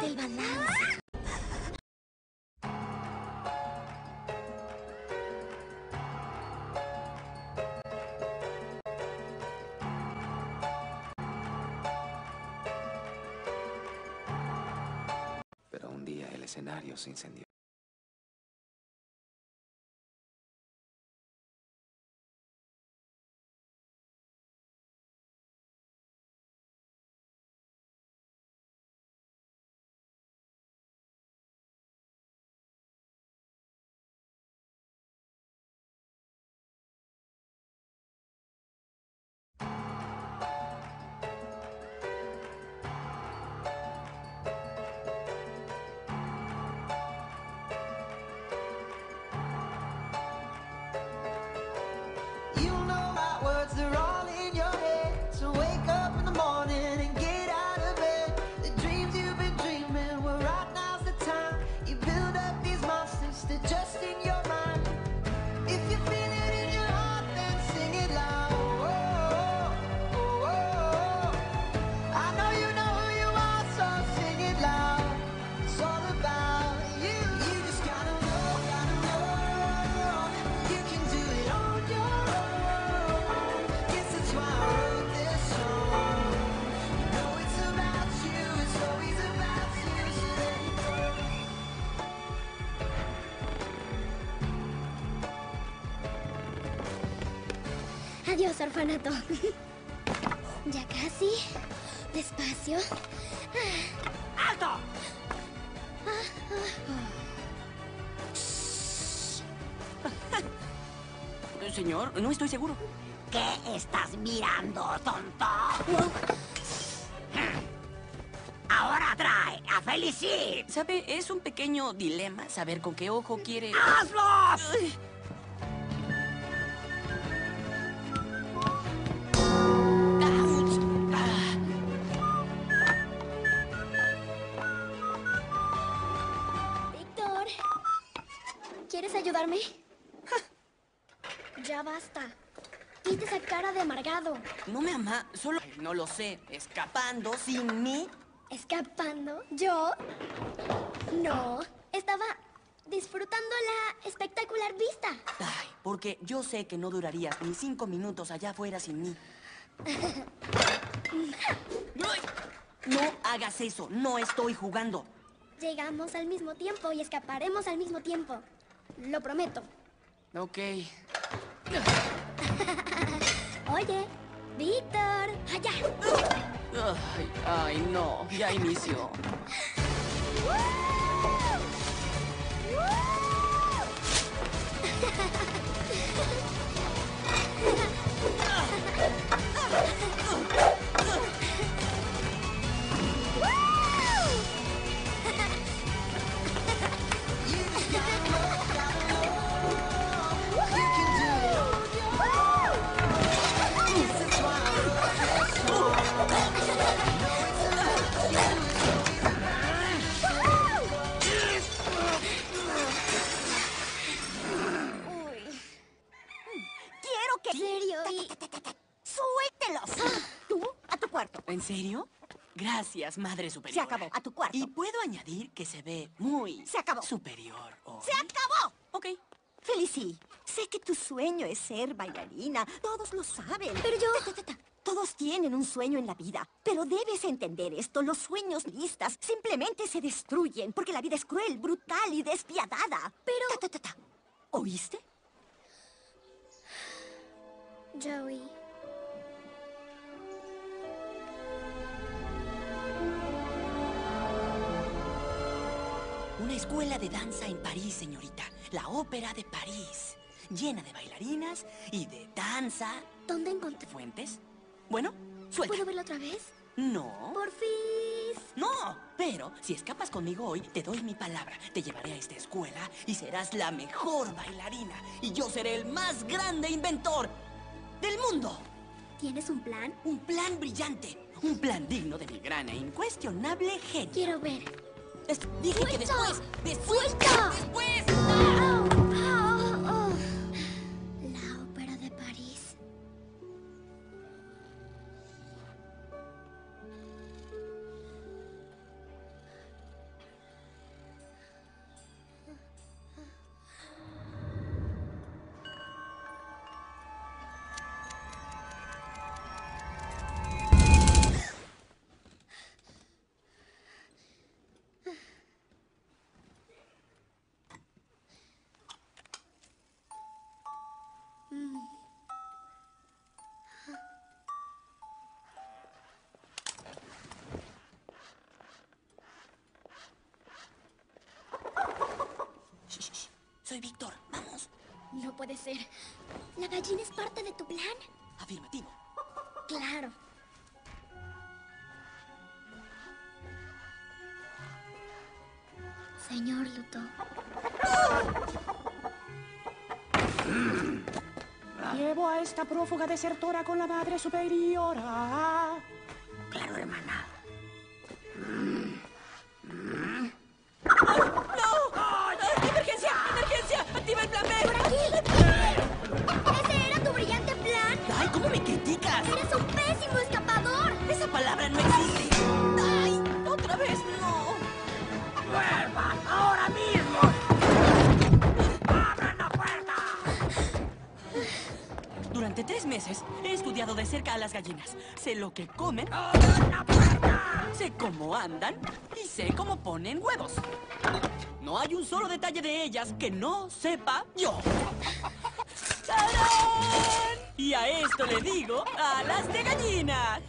Del balance. Pero un día el escenario se incendió. the road. Ya casi. Despacio. ¡Alto! Eh, Señor, no estoy seguro. ¿Qué estás mirando, tonto? Ahora trae a Felicit. ¿Sabe? Es un pequeño dilema saber con qué ojo quiere... ¡Hazlo! Esa cara de amargado. No me ama, solo... No lo sé, escapando sin mí. ¿Escapando? ¿Yo? No. Estaba disfrutando la espectacular vista. Ay, porque yo sé que no durarías ni cinco minutos allá afuera sin mí. Ay, No hagas eso, no estoy jugando. Llegamos al mismo tiempo y escaparemos al mismo tiempo. Lo prometo. Ok. Oye, Víctor. Allá. Ay, ay, no, ya inició. ¿En serio? Gracias, madre Se superior. acabó, a tu cuarto. Y puedo añadir que se ve muy... Se acabó. Superior hoy. ¡Se acabó! Ok. Felici, sé que tu sueño es ser bailarina. Todos lo saben. Pero yo- Ta, ta, ta, ta. Todos tienen un sueño en la vida. Pero debes entender esto. Los sueños listas simplemente se destruyen porque la vida es cruel, brutal y despiadada. Pero- Ta, ta, ta, ta. ¿Oíste? Joey. Una escuela de danza en París, señorita. La Ópera de París. Llena de bailarinas y de danza. ¿Dónde encontré? ¿Fuentes? Bueno, suelta. ¿Puedo verlo otra vez? No. Por fin. No, pero si escapas conmigo hoy, te doy mi palabra. Te llevaré a esta escuela y serás la mejor bailarina. Y yo seré el más grande inventor del mundo. ¿Tienes un plan? Un plan brillante. Un plan digno de mi gran e incuestionable genio. Quiero ver. Es- dije que ¡Suelta! después, después, ¡Suelta! después. Puede ser. ¿La gallina es parte de tu plan? Afirmativo. Claro. Señor Luto. Llevo a esta prófuga desertora con la madre superiora. Las gallinas. Sé lo que comen, sé cómo andan y sé cómo ponen huevos. No hay un solo detalle de ellas que no sepa yo. ¡Tarán! Y a esto le digo alas de gallina.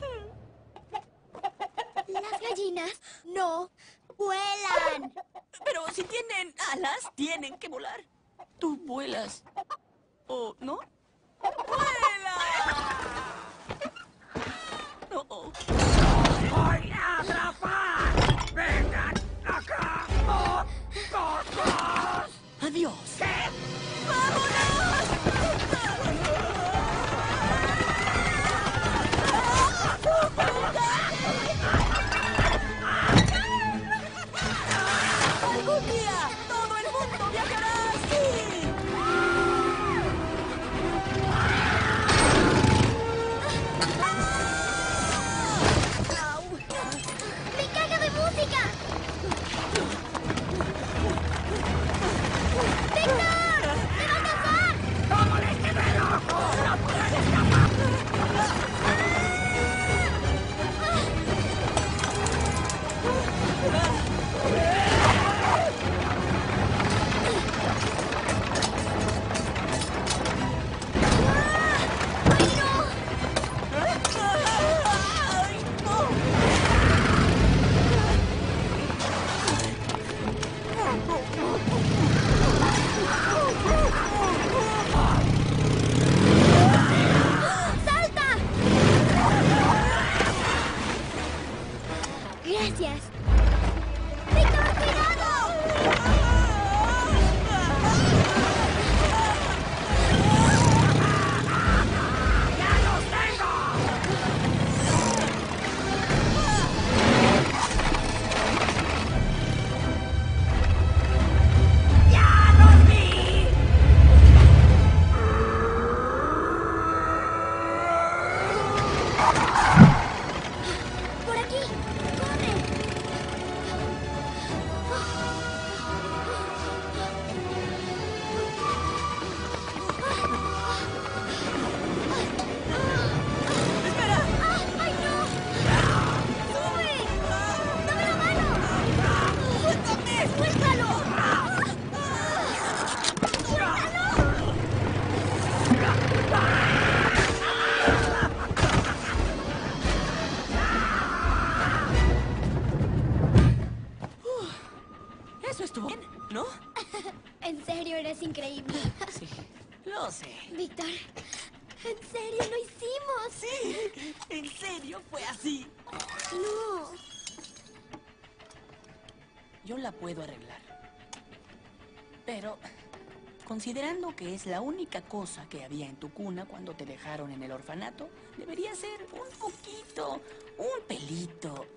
Considerando que es la única cosa que había en tu cuna cuando te dejaron en el orfanato, debería ser un poquito, un pelito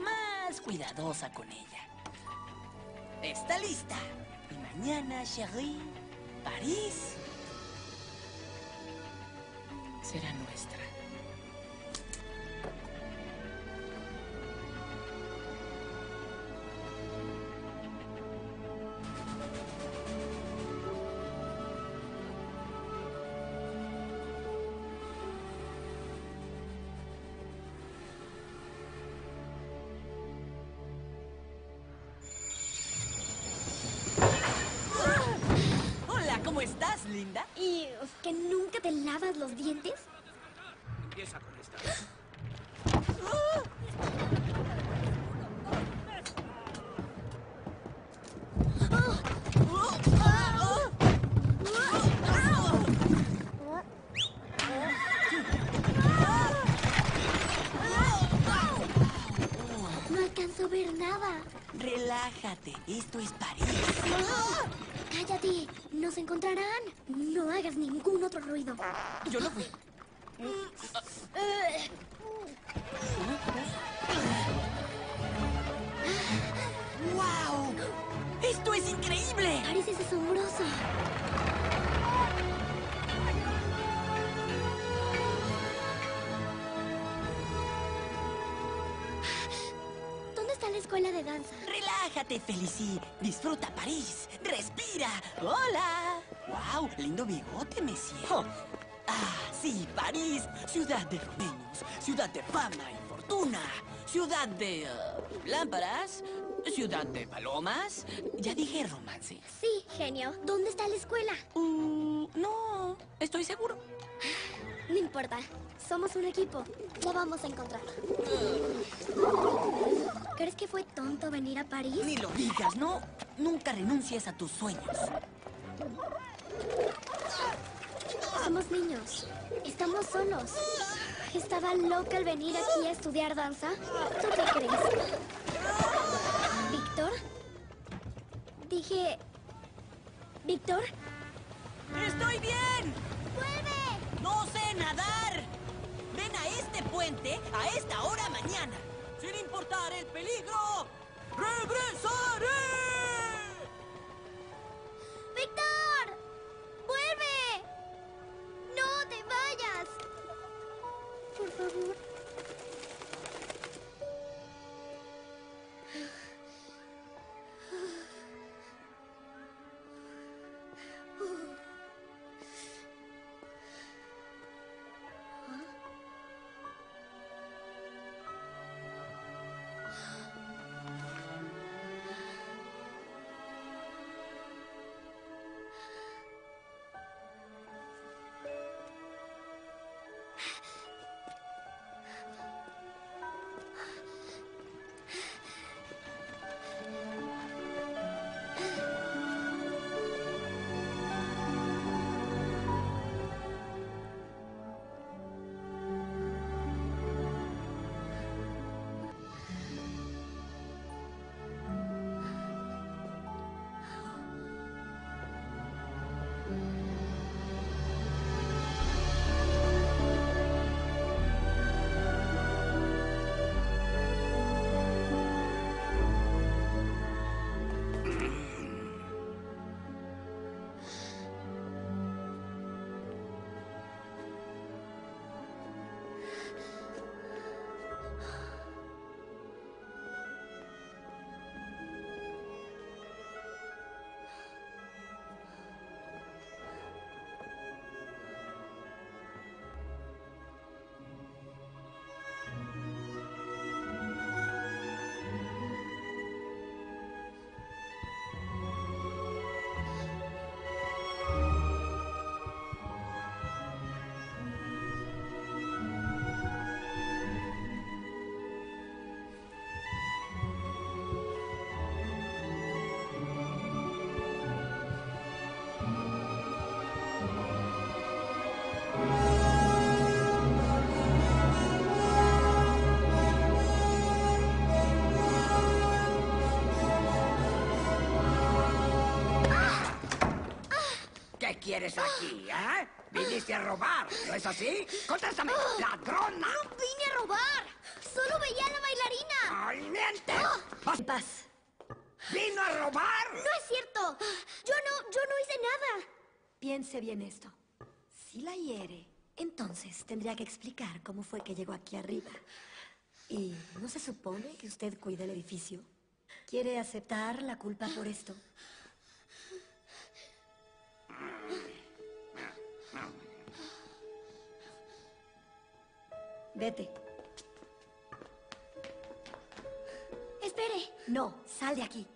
más cuidadosa con ella. Está lista. Y mañana, Cherie, París será nuestra. linda? ¿Y que nunca te lavas los dientes? Empieza con esta. Alcanzo a ver nada. Relájate, esto es París. ¡Cállate! ¡Nos encontrarán! Felici. Disfruta París. Respira. Hola. Wow, lindo bigote, Monsieur. Ah, sí, París. Ciudad de romeños. Ciudad de fama y fortuna. Ciudad de... eh, lámparas. Ciudad de palomas. Ya dije romance. Sí, genio. ¿Dónde está la escuela? Mm, no, estoy seguro. No importa. Somos un equipo. Lo vamos a encontrar. ¿Crees que fue tonto venir a París? Ni lo digas, ¿no? Nunca renuncies a tus sueños. Somos niños. Estamos solos. ¿Estaba loca al venir aquí a estudiar danza? ¿Tú qué crees? ¿Víctor? Dije... ¿Víctor? ¡Estoy bien! ¡Vuelve! ¡No sé nadar! Ven a este puente a esta hora mañana. Sin importar el peligro, regresaré. ¡Víctor! ¡Vuelve! ¡No te vayas! Por favor. Quieres aquí, eh? Viniste a robar, ¿no es así? ¡Contéstame! ¡Ladrona! ¡No vine a robar! ¡Solo veía a la bailarina! ¡Ay, miente! ¿Vas- Paz. ¿Vino a robar? ¡No es cierto! Yo no, yo no hice nada. Piense bien esto. Si la hiere, entonces tendría que explicar cómo fue que llegó aquí arriba. ¿Y no se supone que usted cuida el edificio? ¿Quiere aceptar la culpa por esto? Vete. Espere. No, sal de aquí.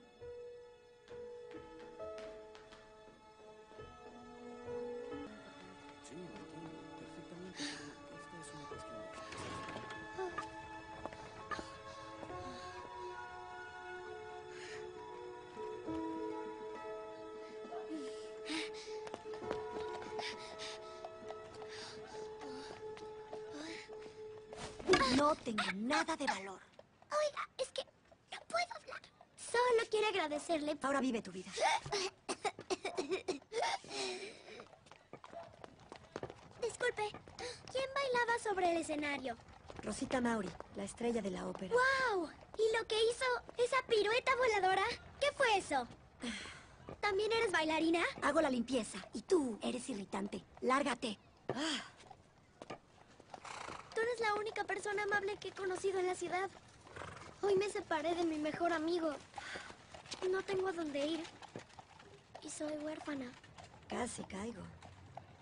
Ahora vive tu vida. Disculpe, ¿quién bailaba sobre el escenario? Rosita Mauri, la estrella de la ópera. ¡Wow! ¿Y lo que hizo esa pirueta voladora? ¿Qué fue eso? ¿También eres bailarina? Hago la limpieza y tú eres irritante. Lárgate. Tú eres la única persona amable que he conocido en la ciudad. Hoy me separé de mi mejor amigo. No tengo a dónde ir. Y soy huérfana. Casi caigo.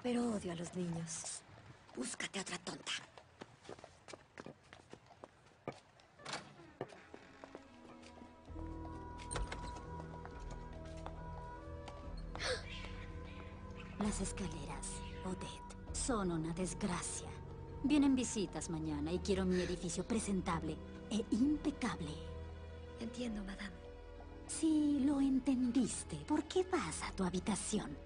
Pero odio a los niños. Búscate otra tonta. Las escaleras, Odette, son una desgracia. Vienen visitas mañana y quiero mi edificio presentable e impecable. Entiendo, madame. Si lo entendiste, ¿por qué vas a tu habitación?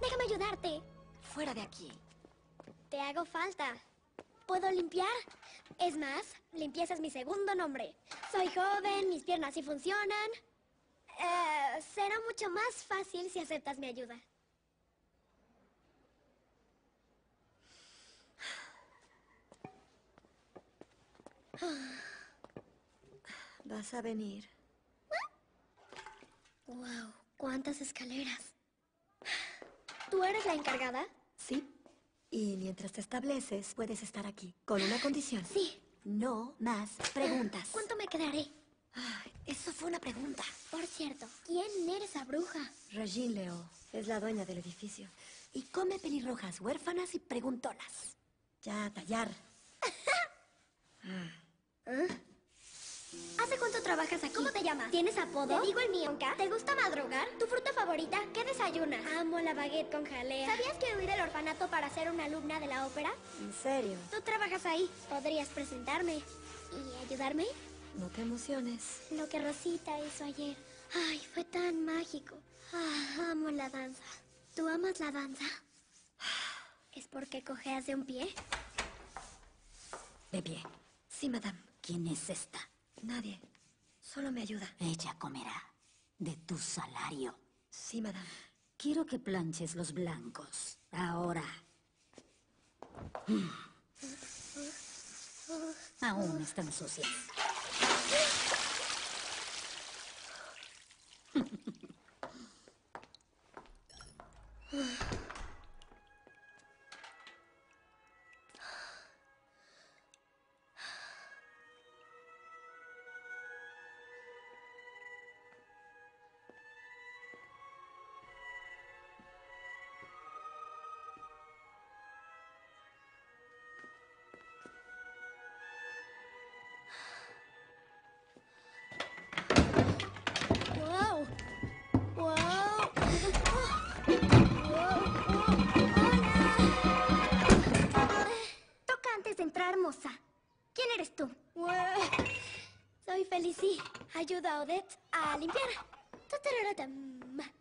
Déjame ayudarte. Fuera de aquí. Te hago falta. ¿Puedo limpiar? Es más, limpieza es mi segundo nombre. Soy joven, mis piernas sí funcionan. Eh, será mucho más fácil si aceptas mi ayuda. ¿Vas a venir? Wow, cuántas escaleras. ¿Tú eres la encargada? Sí. Y mientras te estableces, puedes estar aquí. Con una condición. Sí. No más preguntas. ¿Cuánto me quedaré? Ay, eso fue una pregunta. Por cierto, ¿quién eres esa bruja? Regine Leo es la dueña del edificio. Y come pelirrojas huérfanas y preguntonas. Ya, tallar. ¿Hace cuánto trabajas aquí? ¿Cómo te llamas? ¿Tienes apodo? Te digo el mío. ¿Te gusta madrugar? ¿Tu fruta favorita? ¿Qué desayunas? Amo la baguette con jalea. ¿Sabías que huí del orfanato para ser una alumna de la ópera? ¿En serio? Tú trabajas ahí. ¿Podrías presentarme y ayudarme? No te emociones. Lo que Rosita hizo ayer. Ay, fue tan mágico. Ah, amo la danza. ¿Tú amas la danza? ¿Es porque cojeas de un pie? De pie. Sí, madame. ¿Quién es esta? Nadie. Solo me ayuda. Ella comerá de tu salario. Sí, madame. Quiero que planches los blancos. Ahora. Mm. Aún están sucias. Ayuda a Odette a limpiar.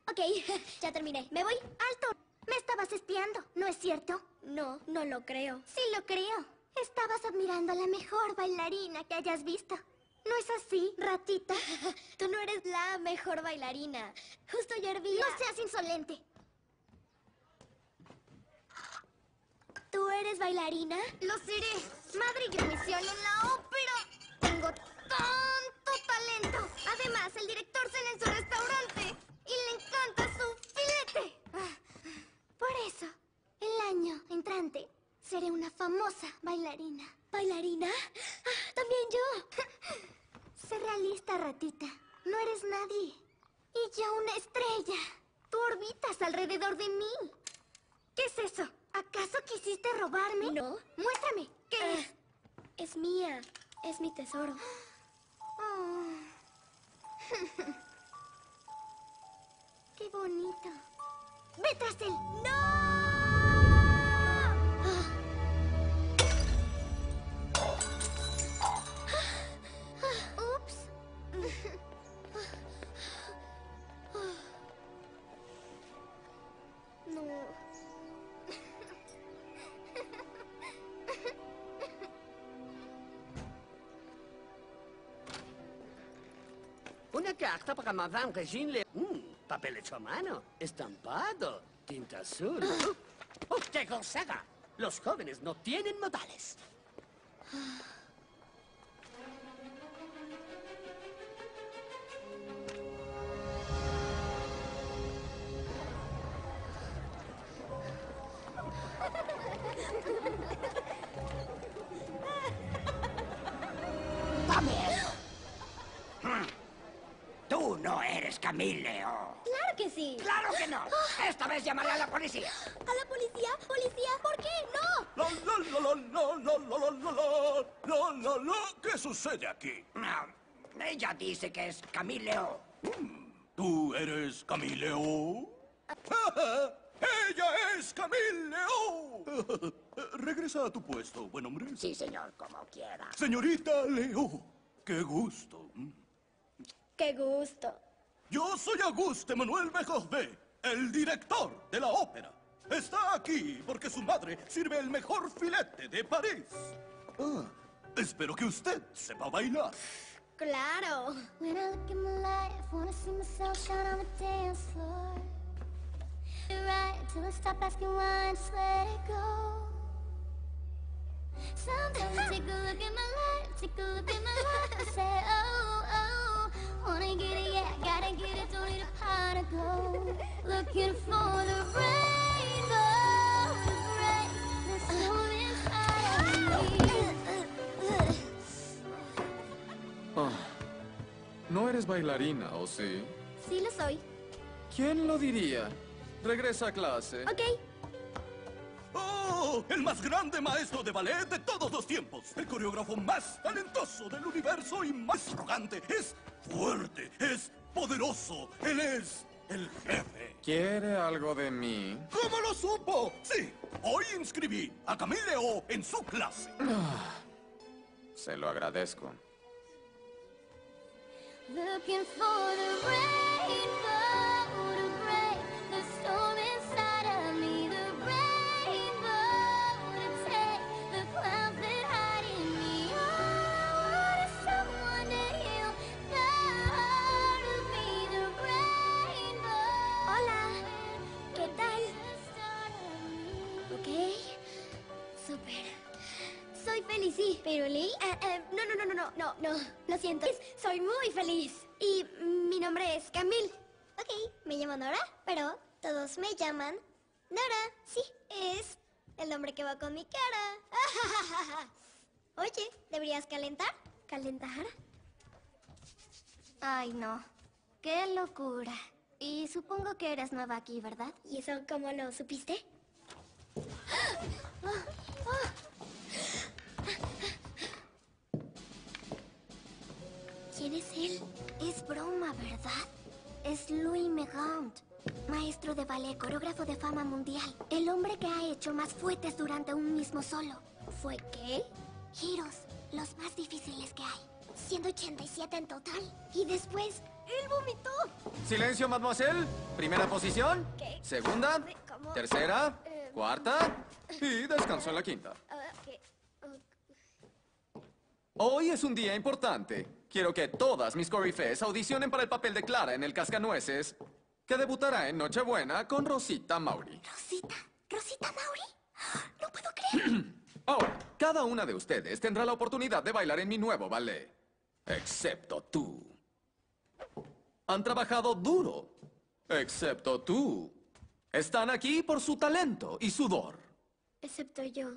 Ok, ya terminé. ¿Me voy? ¡Alto! Me estabas espiando, ¿no es cierto? No, no lo creo. Sí lo creo. Estabas admirando a la mejor bailarina que hayas visto. ¿No es así, ratita? Tú no eres la mejor bailarina. Justo ayer vi No seas insolente. ¿Tú eres bailarina? Lo seré. Madre y misión en la ópera. Tengo tanto talento. Además, el director cena en su restaurante y le encanta su filete. Por eso, el año entrante seré una famosa bailarina. ¿Bailarina? Ah, También yo. Sé realista, ratita. No eres nadie. Y yo una estrella. Tú orbitas alrededor de mí. ¿Qué es eso? ¿Acaso quisiste robarme? No. Muéstrame. ¿Qué es? Es mía. Es mi tesoro. Oh. Qué bonito. ¡Ve tras él! ¡No! Carta para Madame Regine Le... Mm, papel hecho a mano, estampado, tinta azul. ¡Oh, qué gozada! Los jóvenes no tienen modales. Camileo. ¿Tú eres Camileo? ¡Ella es Camileo! Regresa a tu puesto, buen hombre. Sí, señor, como quiera. Señorita Leo, qué gusto. ¡Qué gusto! Yo soy Auguste Manuel Bejosbe, el director de la ópera. Está aquí porque su madre sirve el mejor filete de París. Ah, espero que usted sepa bailar. ¡Claro! When I look in my life, wanna see myself shine on the dance floor. Right till I stop asking why and just let it go. Sometimes I take a look at my life, take a look at my life say, oh, oh, wanna get it, yeah, gotta get it, don't need a pot. Looking for the rainbow the soul inside of me. Ah, no eres bailarina, ¿o sí? Sí lo soy. ¿Quién lo diría? Regresa a clase. Ok. ¡Oh! El más grande maestro de ballet de todos los tiempos. El coreógrafo más talentoso del universo y más arrogante. Es fuerte, es poderoso. Él es el jefe. ¿Quiere algo de mí? ¿Cómo lo supo? Sí, hoy inscribí a Camileo en su clase. Se lo agradezco. Looking for the rainbow sí. ¿Pero Lee? Eh, eh, no, no, no, no, no, no, no. Lo siento. Soy muy feliz. Y mi nombre es Camille. Ok, me llamo Nora, pero todos me llaman Nora. Sí, es el nombre que va con mi cara. Oye, ¿deberías calentar? ¿Calentar? Ay, no. Qué locura. Y supongo que eres nueva aquí, ¿verdad? ¿Y eso cómo lo supiste? Ah, ah. ¿Quién es él? Es broma, ¿verdad? Es Louis Megant, maestro de ballet, coreógrafo de fama mundial. El hombre que ha hecho más fuetes durante un mismo solo. ¿Fue qué? Giros, los más difíciles que hay. 187 en total. Y después, él vomitó. Silencio, mademoiselle. Primera posición. ¿Qué? Segunda. ¿Cómo? Tercera. Eh. Cuarta. Y descanso en la quinta. Ah, Hoy es un día importante. Quiero que todas mis corifes audicionen para el papel de Clara en el Cascanueces, que debutará en Nochebuena con Rosita Mauri. Rosita, Rosita Mauri. No puedo creer. Ahora, cada una de ustedes tendrá la oportunidad de bailar en mi nuevo ballet. Excepto tú. Han trabajado duro. Excepto tú. Están aquí por su talento y sudor. Excepto yo.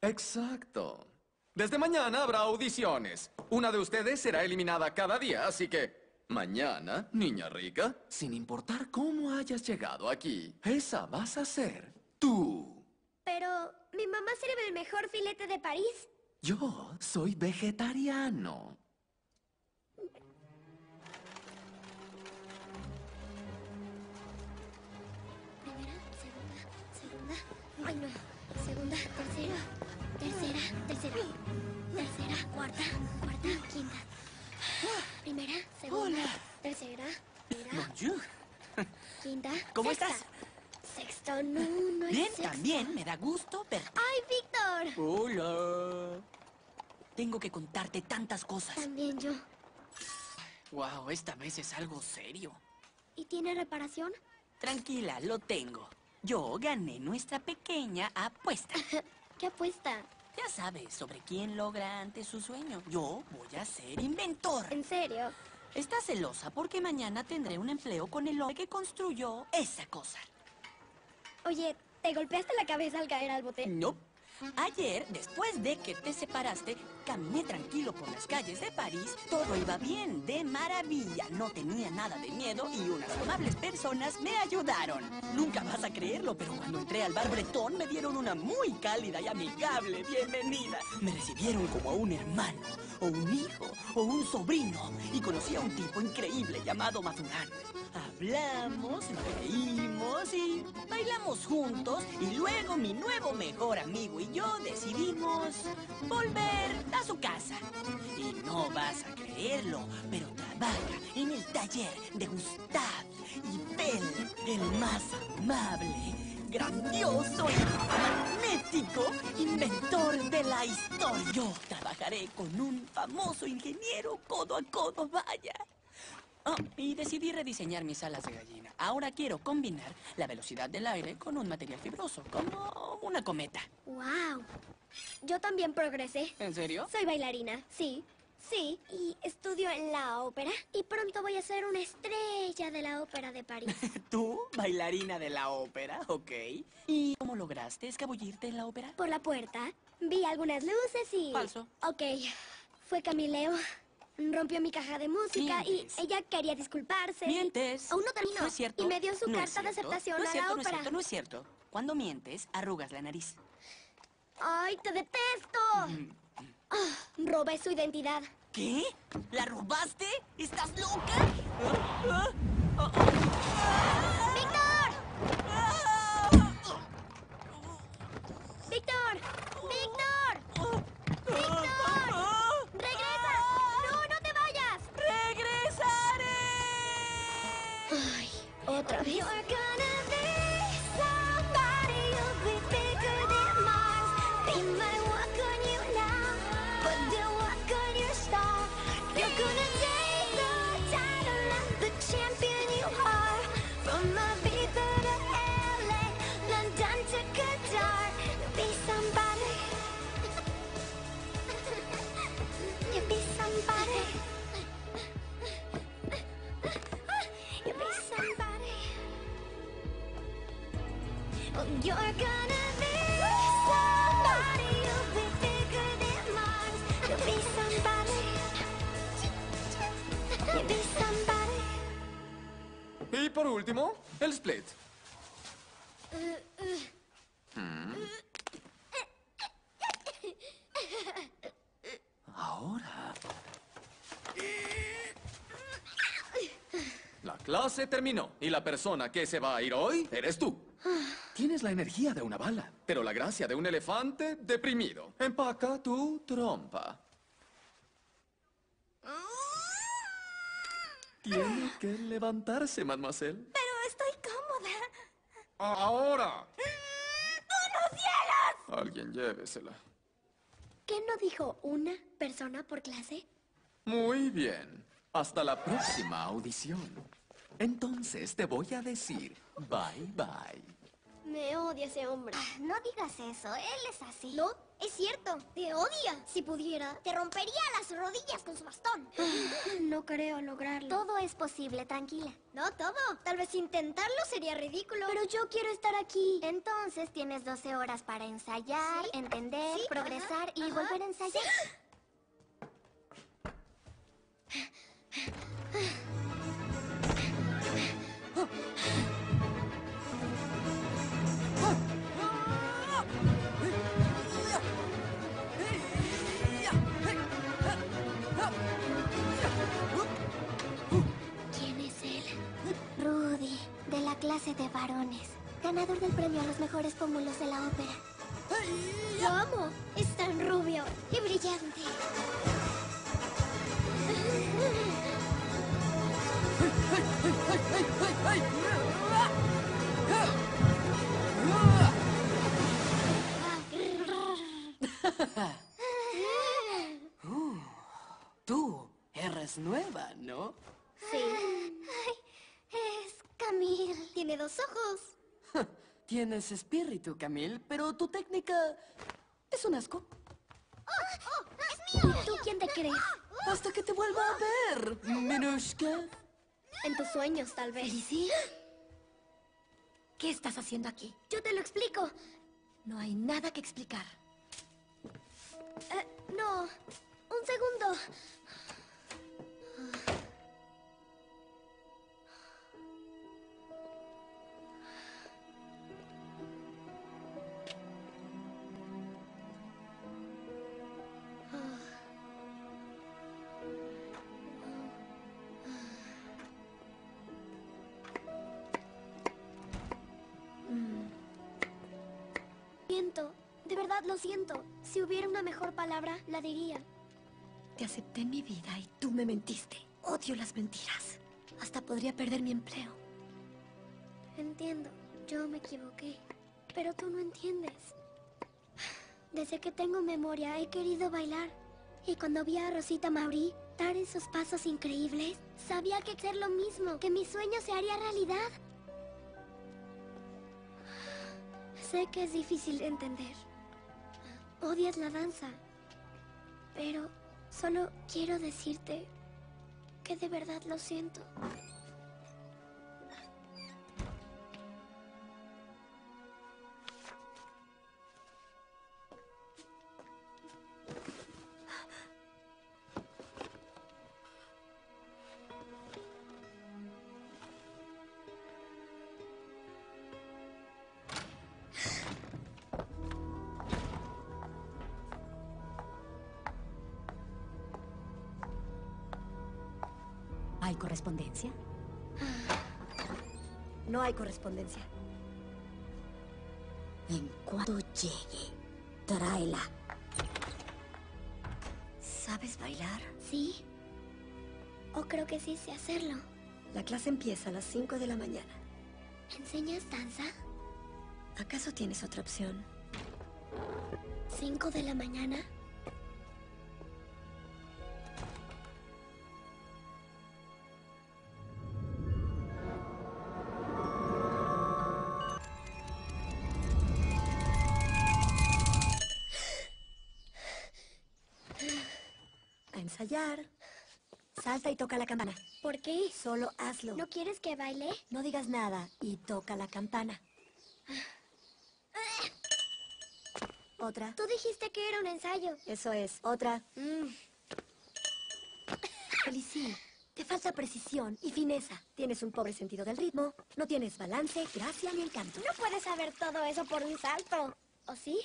Exacto. Desde mañana habrá audiciones. Una de ustedes será eliminada cada día, así que mañana, niña rica, sin importar cómo hayas llegado aquí, esa vas a ser tú. Pero mi mamá sirve el mejor filete de París. Yo soy vegetariano. Primera, segunda, segunda. Ay, Primera, segunda, tercera, primera, Bonjour. quinta. ¿Cómo sexta. estás? Sexto, no, no es Bien, sexto. también. Me da gusto verte. ¡Ay, Víctor! Hola. Tengo que contarte tantas cosas. También yo. Wow, esta vez es algo serio. ¿Y tiene reparación? Tranquila, lo tengo. Yo gané nuestra pequeña apuesta. ¿Qué apuesta? Ya sabes, sobre quién logra antes su sueño. Yo voy a ser inventor. ¿En serio? Está celosa porque mañana tendré un empleo con el hombre que construyó esa cosa. Oye, ¿te golpeaste la cabeza al caer al bote? No. Ayer, después de que te separaste, caminé tranquilo por las calles de París. Todo iba bien, de maravilla. No tenía nada de miedo y unas amables personas me ayudaron. Nunca vas a creerlo, pero cuando entré al bar bretón me dieron una muy cálida y amigable bienvenida. Me recibieron como a un hermano, o un hijo, o un sobrino. Y conocí a un tipo increíble llamado Mazurán. Hablamos, reímos y bailamos juntos. Y luego mi nuevo mejor amigo y yo decidimos volver a su casa. Y no vas a creerlo, pero trabaja en el taller de Gustav y Bell, el más amable, grandioso y magnético inventor de la historia. Trabajaré con un famoso ingeniero codo a codo, vaya. Oh, y decidí rediseñar mis alas de gallina. Ahora quiero combinar la velocidad del aire con un material fibroso, como una cometa. ¡Wow! Yo también progresé. ¿En serio? Soy bailarina, sí. Sí, y estudio en la ópera. Y pronto voy a ser una estrella de la ópera de París. ¿Tú, bailarina de la ópera? Ok. ¿Y cómo lograste escabullirte en la ópera? Por la puerta, vi algunas luces y... Falso. Ok, fue Camileo. Rompió mi caja de música Mientes. y ella quería disculparse. y- Mientes. Aún no terminó. No es cierto. Y me dio su No carta de aceptación no a cierto, la no es ópera. cierto, no es cierto. Cuando mientes, arrugas la nariz. ¡Ay, te detesto! Ah, robé su identidad. ¿Qué? ¿La robaste? ¿Estás loca? ¿Ah? ¿Ah? ¡Víctor! ¡Víctor! ¡Víctor! ¡Víctor! ¡Regresa! ¡No, no te vayas! ¡Regresaré! Ay, otra vez. Clase terminó y la persona que se va a ir hoy eres tú. Tienes la energía de una bala, pero la gracia de un elefante deprimido. Empaca tu trompa. Tiene que levantarse, mademoiselle. Pero estoy cómoda. Ahora. ¡Unos cielos! Alguien llévesela. ¿Qué no dijo una persona por clase? Muy bien. Hasta la próxima audición. Entonces te voy a decir bye bye. Me odia ese hombre. Ah, No digas eso, él es así. No, es cierto. Te odia. Si pudiera, Te rompería las rodillas con su bastón. no creo lograrlo. Todo es posible, tranquila. No todo. Tal vez intentarlo sería ridículo. Pero yo quiero estar aquí. Entonces tienes 12 horas para ensayar, Sí. entender, Sí, progresar ajá, y ajá, volver a ensayar. ¿Quién es él? Rudy, de la clase de varones. Ganador del premio a los mejores pómulos de la ópera. Lo amo. Es tan rubio y brillante. Es nueva, ¿no? Sí. Ay, es Camille. Tiene dos ojos. Tienes espíritu, Camille, pero tu técnica es un asco. ¡Es mío! ¿Y tú quién te crees? Hasta que te vuelva a ver, Minushka. En tus sueños, tal vez. Felici, ¿qué estás haciendo aquí? Yo te lo explico. No hay nada que explicar. Eh, no. Un segundo. Palabra, la diría. Te acepté en mi vida y tú me mentiste. Odio las mentiras. Hasta podría perder mi empleo. Entiendo, yo me equivoqué. Pero tú no entiendes. Desde que tengo memoria he querido bailar. Y cuando vi a Rosita Mauri dar esos pasos increíbles, sabía que hacer lo mismo, que mi sueño se haría realidad. Sé que es difícil de entender. Odias la danza. Pero solo quiero decirte que de verdad lo siento. ¿Hay correspondencia? No hay correspondencia. En cuanto llegue, tráela. ¿Sabes bailar? ¿Sí? O creo que sí sé hacerlo. La clase empieza a las 5 de la mañana. ¿Enseñas danza? ¿Acaso tienes otra opción? ¿Cinco de la mañana? Y toca la campana. ¿Por qué? Solo hazlo. ¿No quieres que baile? No digas nada y toca la campana. Otra. Tú dijiste que era un ensayo. Eso es. Otra. Mm, Felicí, te falta precisión y fineza. Tienes un pobre sentido del ritmo. No tienes balance, gracia ni encanto. No puedes saber todo eso por un salto. ¿O sí?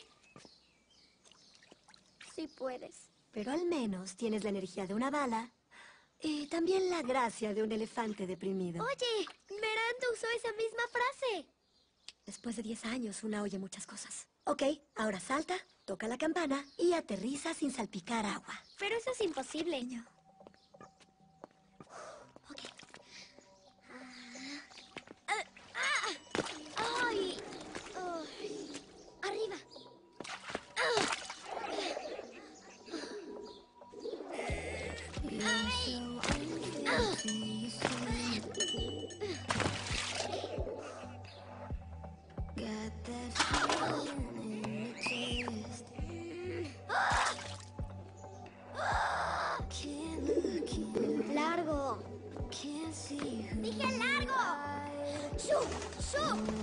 Sí puedes. Pero al menos tienes la energía de una bala y también la gracia de un elefante deprimido. Oye, Miranda usó esa misma frase. Después de 10 años, una oye muchas cosas. Ok, ahora salta, toca la campana y aterriza sin salpicar agua. Pero eso es imposible. Ok. 阿淑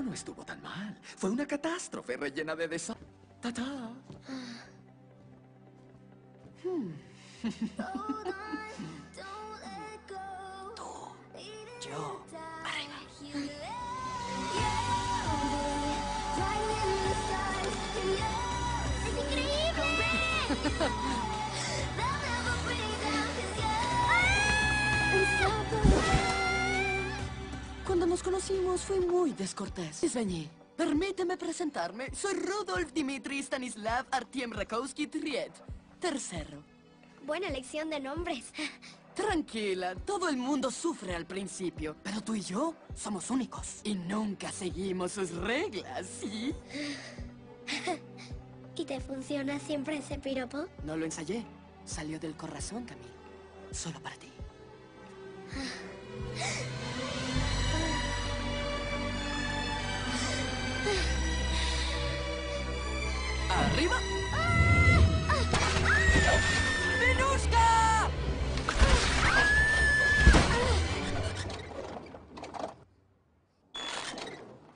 no estuvo tan mal. Fue una catástrofe rellena de desa... ¡Ta-ta! Yo. ¡Es increíble! Cuando nos conocimos fui muy descortés. Isveñi, permíteme presentarme. Soy Rudolf Dimitri Stanislav Artiem Rakowski Triet. Tercero. Buena elección de nombres. Tranquila, todo el mundo sufre al principio, pero tú y yo somos únicos y nunca seguimos sus reglas, ¿sí? ¿Y te funciona siempre ese piropo? No lo ensayé, salió del corazón, Camille. Solo para ti. ¡Arriba! ¡Venushka!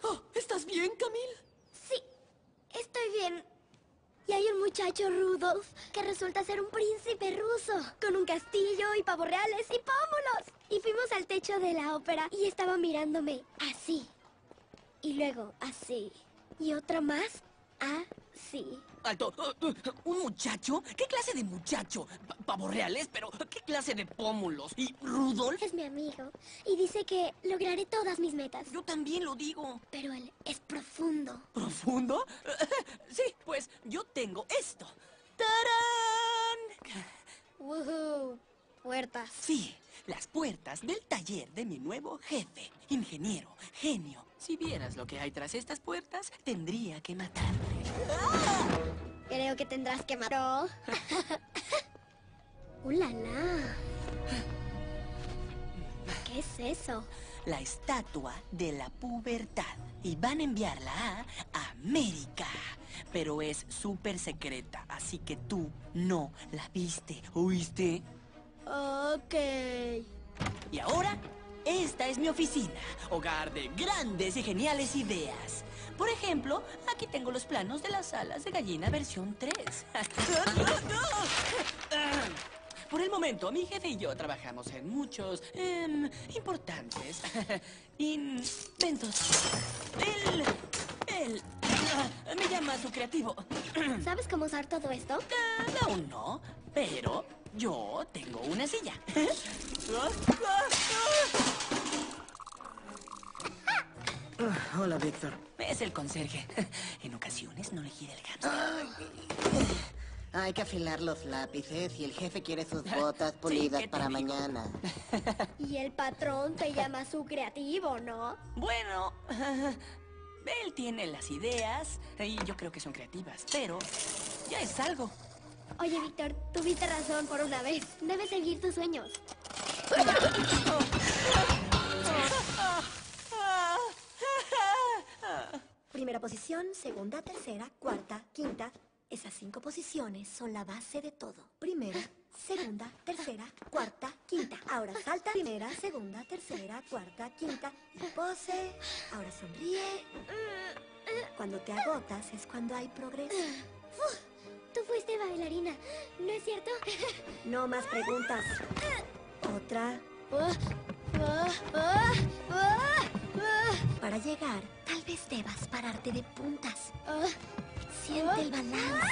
Oh, ¿Estás bien, Camille? Sí, estoy bien. Y hay un muchacho, Rudolf, que resulta ser un príncipe ruso, con un castillo y pavos reales y pómulos. Y fuimos al techo de la ópera y estaba mirándome así. Y luego así. Y otra más así. Alto, uh, uh, ¿un muchacho? ¿Qué clase de muchacho? Pa- ¿Pavos reales? ¿Pero qué clase de pómulos? ¿Y Rudolf? Es mi amigo y dice que lograré todas mis metas. Yo también lo digo. Pero él es profundo. ¿Profundo? Sí, pues yo tengo esto. ¡Tarán! ¡Woohoo! Puertas. Sí, las puertas del taller de mi nuevo jefe, ingeniero, genio. Si vieras lo que hay tras estas puertas, tendría que matarte. Creo que tendrás que matar. ¡Uh, la, la! ¿Qué es eso? La estatua de la pubertad. Y van a enviarla a América. Pero es súper secreta, así que tú no la viste, ¿oíste? Ok. Y ahora, esta es mi oficina, hogar de grandes y geniales ideas. Por ejemplo, aquí tengo los planos de las alas de gallina versión 3. Por el momento, mi jefe y yo trabajamos en muchos em, importantes inventos. Él, él, me llama su creativo. ¿Sabes cómo usar todo esto? Aún no, pero yo tengo una silla. Hola, Víctor. Es el conserje. En ocasiones no le gira el gato. Hay que afilar los lápices y el jefe quiere sus botas pulidas ¿qué te para digo? mañana. Y el patrón te llama su creativo, ¿no? Bueno, él tiene las ideas y yo creo que son creativas, pero ya es algo. Oye, Víctor, tuviste razón por una vez. Debes seguir tus sueños. Primera posición, segunda, tercera, cuarta, quinta. Esas cinco posiciones son la base de todo. Primera, segunda, tercera, cuarta, quinta. Ahora salta. Primera, segunda, tercera, cuarta, quinta. Y pose. Ahora sonríe. Cuando te agotas es cuando hay progreso. Tú fuiste bailarina, ¿no es cierto? No más preguntas. Otra. Para llegar, tal vez debas pararte de puntas. Siente el balance,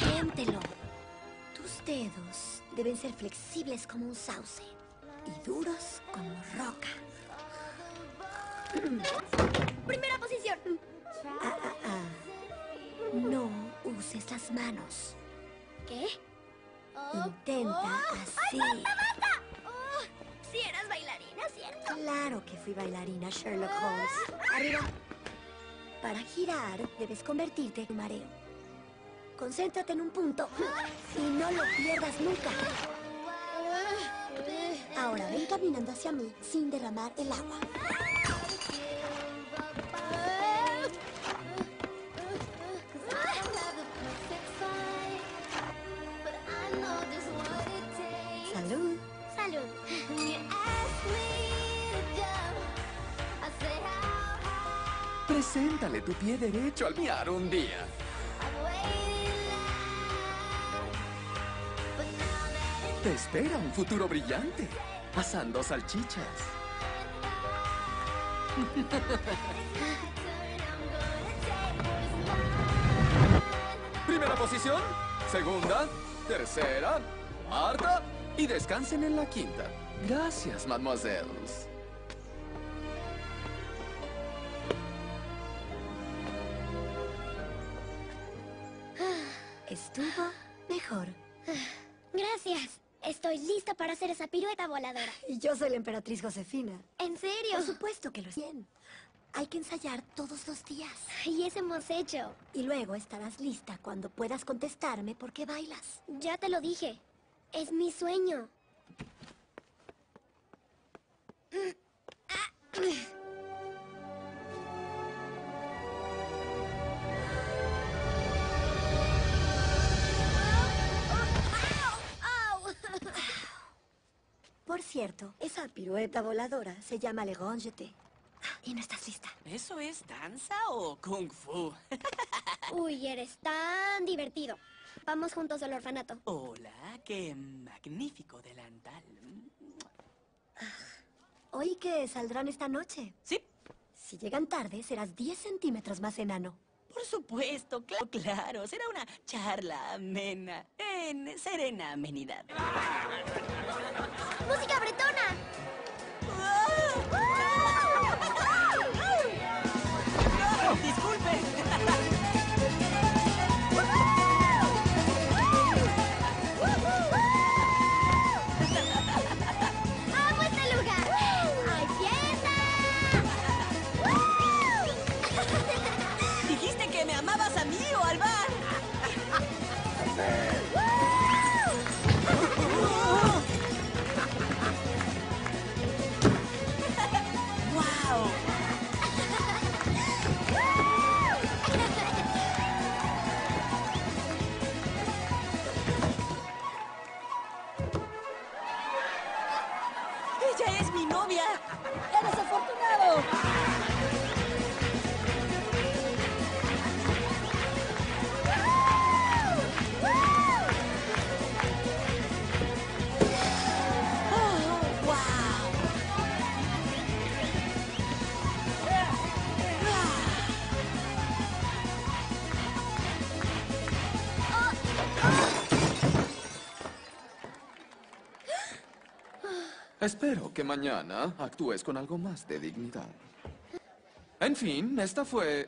siéntelo. Tus dedos deben ser flexibles como un sauce y duros como roca. Primera posición. Ah, ah, ah. No uses las manos. ¿Qué? Intenta así. ¡Basta! Oh, sí eras bailarina, ¿cierto? Claro que fui bailarina Sherlock Holmes. Arriba. Para girar, debes convertirte en un mareo. Concéntrate en un punto y no lo pierdas nunca. Ahora ven caminando hacia mí sin derramar el agua. Preséntale tu pie derecho al miar un día. Te espera un futuro brillante, asando salchichas. Primera posición, segunda, tercera, cuarta y descansen en la quinta. Gracias, mademoiselles. Voladora. Y yo soy la emperatriz Josefina. ¿En serio? Por supuesto que lo es. Bien. Hay que ensayar todos los días. Y eso hemos hecho. Y luego estarás lista cuando puedas contestarme por qué bailas. Ya te lo dije. Es mi sueño. Por cierto, esa pirueta voladora se llama Le Grand Jeté. Y no estás lista. ¿Eso es danza o kung fu? Uy, eres tan divertido. Vamos juntos al orfanato. Hola, qué magnífico delantal. Oí que saldrán esta noche. Sí. Si llegan tarde, serás 10 centímetros más enano. Por supuesto, claro, claro. Será una charla amena, en serena amenidad. ¡Música bretona! Espero que mañana actúes con algo más de dignidad. En fin, esta fue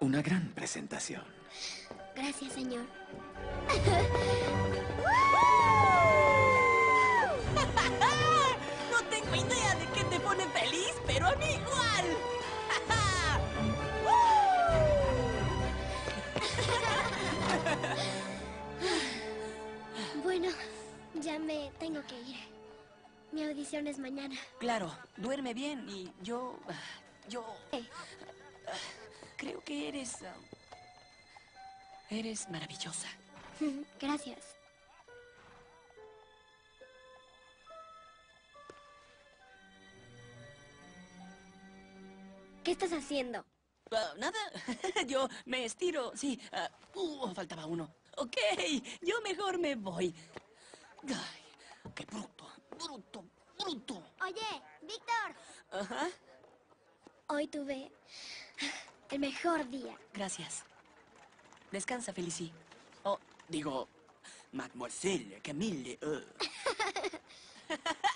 una gran presentación. Gracias, señor. No tengo idea de qué te pone feliz, pero a mí igual. Bueno, ya me tengo que ir. Mi audición es mañana. Claro, duerme bien y yo... Yo... Creo que eres... Eres maravillosa. Gracias. ¿Qué estás haciendo? Ah, nada, yo me estiro, sí. ah, uh, faltaba uno. Ok, yo mejor me voy. Ay, qué bruto, bruto, bruto. Oye, Víctor. Ajá, Hoy tuve el mejor día. gracias. Descansa, Felicie. Oh, digo, Mademoiselle Camille. euh.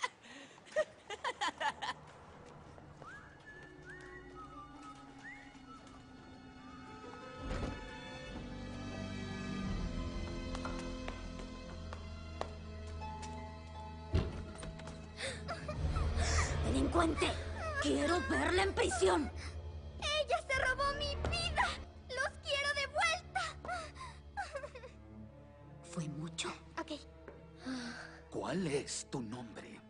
en prisión! ¡Ella se robó mi vida! ¡Los quiero de vuelta! Fue mucho. Ok. ¿Cuál es tu nombre?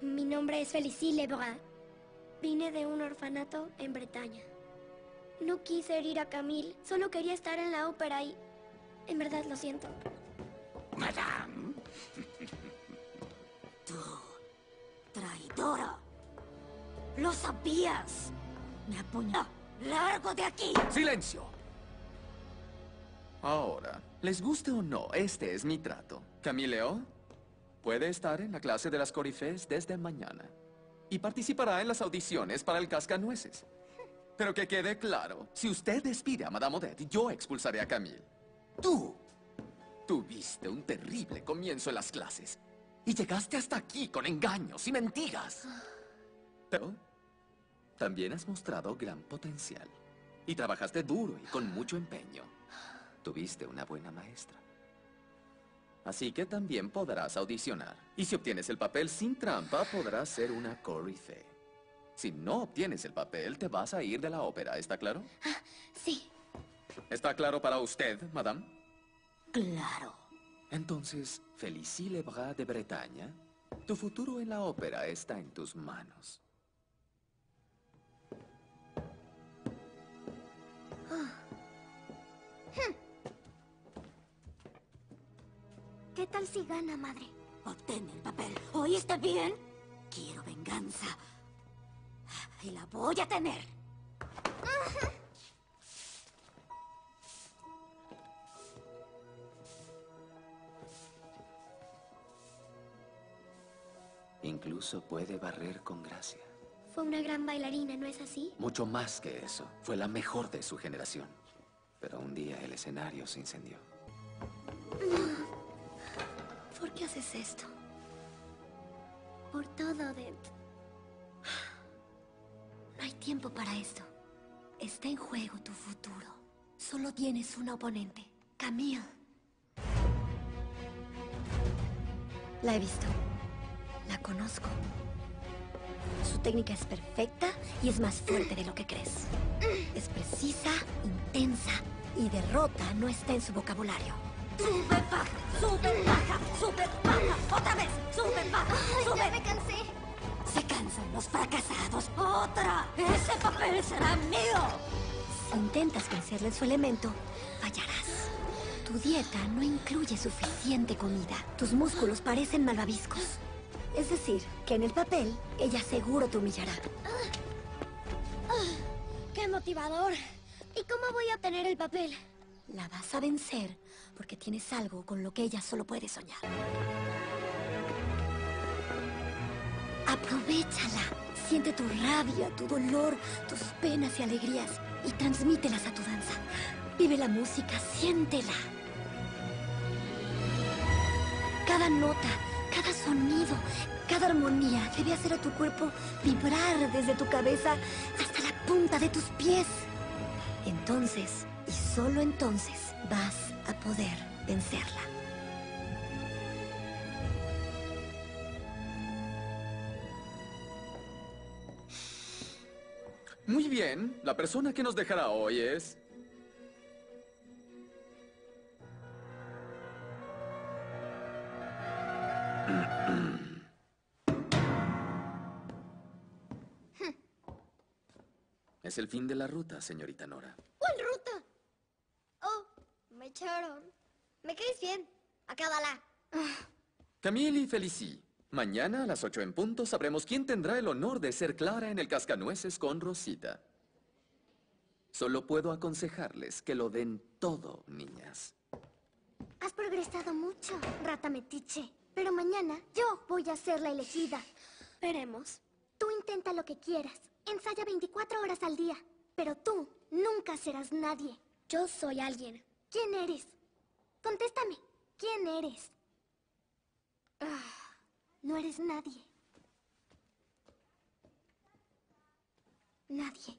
Mi nombre es Félicie Lebrun. Vine de un orfanato en Bretaña. No quise herir a Camille, solo quería estar en la ópera y... En verdad lo siento. Madame. Traidora. ¡Lo sabías! Me apuñó. ¡Largo de aquí! ¡Silencio! Ahora, les guste o no, este es mi trato. Camileo puede estar en la clase de las corifees desde mañana y participará en las audiciones para el cascanueces. Pero que quede claro, si usted despide a Madame Odette, yo expulsaré a Camille. Tú tuviste un terrible comienzo en las clases y llegaste hasta aquí con engaños y mentiras. Pero también has mostrado gran potencial y trabajaste duro y con mucho empeño. Tuviste una buena maestra. Así que también podrás audicionar. Y si obtienes el papel sin trampa, podrás ser una Corifee. Si no obtienes el papel, te vas a ir de la ópera, ¿está claro? Sí. ¿Está claro para usted, madame? Claro. Entonces, Félicie Lebras de Bretaña, tu futuro en la ópera está en tus manos. ¿Qué tal si gana, madre? Obtén el papel. ¿Oíste bien? Quiero venganza. Y la voy a tener. Incluso puede barrer con gracia. Fue una gran bailarina, ¿no es así? Mucho más que eso. Fue la mejor de su generación. Pero un día el escenario se incendió. ¿Por qué haces esto? Por todo, Dent. No hay tiempo para esto. Está en juego tu futuro. Solo tienes una oponente, Camille. La he visto. La conozco. Su técnica es perfecta y es más fuerte de lo que crees. Es precisa, intensa y derrota no está en su vocabulario. Sube, baja, sube, baja, sube, baja. Otra vez, sube, baja, sube. Ya me cansé. Se cansan los fracasados. ¡Otra! ¡Ese papel será mío! Si intentas vencerle en su elemento, fallarás. Tu dieta no incluye suficiente comida. Tus músculos parecen malvaviscos. Es decir, que en el papel, ella seguro te humillará. ¡Qué motivador! ¿Y cómo voy a obtener el papel? La vas a vencer porque tienes algo con lo que ella solo puede soñar. Aprovechala. Siente tu rabia, tu dolor, tus penas y alegrías y transmítelas a tu danza. Vive la música, siéntela. Cada nota, cada sonido, cada armonía debe hacer a tu cuerpo vibrar desde tu cabeza hasta la punta de tus pies. Entonces, y solo entonces, vas a poder vencerla. Muy bien, la persona que nos dejará hoy es... Es el fin de la ruta, señorita Nora. ¿Cuál ruta? Oh, me echaron. Me caes bien. Acábala. Camille y Felicie, mañana a las 8 en punto sabremos quién tendrá el honor de ser Clara en el Cascanueces con Rosita. Solo puedo aconsejarles que lo den todo, niñas. Has progresado mucho, rata metiche. Pero mañana yo voy a ser la elegida. Veremos. Tú intenta lo que quieras. Ensaya 24 horas al día. Pero tú nunca serás nadie. Yo soy alguien. ¿Quién eres? Contéstame. ¿Quién eres? Ah, no eres nadie. Nadie.